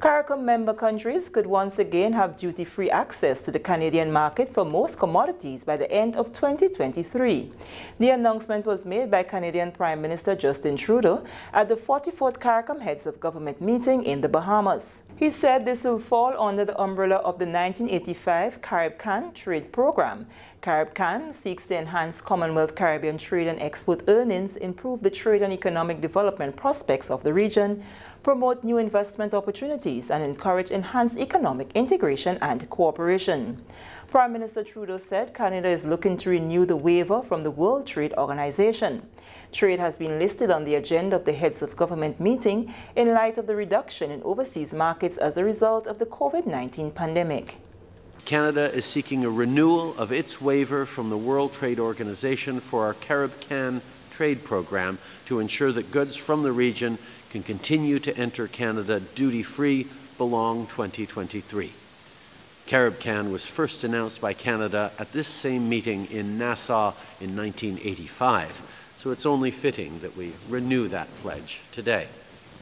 CARICOM member countries could once again have duty-free access to the Canadian market for most commodities by the end of 2023. The announcement was made by Canadian Prime Minister Justin Trudeau at the 44th CARICOM Heads of Government meeting in the Bahamas. He said this will fall under the umbrella of the 1985 CaribCan Trade Program. CaribCan seeks to enhance Commonwealth Caribbean trade and export earnings, improve the trade and economic development prospects of the region, promote new investment opportunities, and encourage enhanced economic integration and cooperation. Prime Minister Trudeau said Canada is looking to renew the waiver from the World Trade Organization. Trade has been listed on the agenda of the heads of government meeting in light of the reduction in overseas markets as a result of the COVID-19 pandemic. Canada is seeking a renewal of its waiver from the World Trade Organization for our CaribCan trade program to ensure that goods from the region can continue to enter Canada duty-free belong 2023. CaribCan was first announced by Canada at this same meeting in Nassau in 1985, so it's only fitting that we renew that pledge today.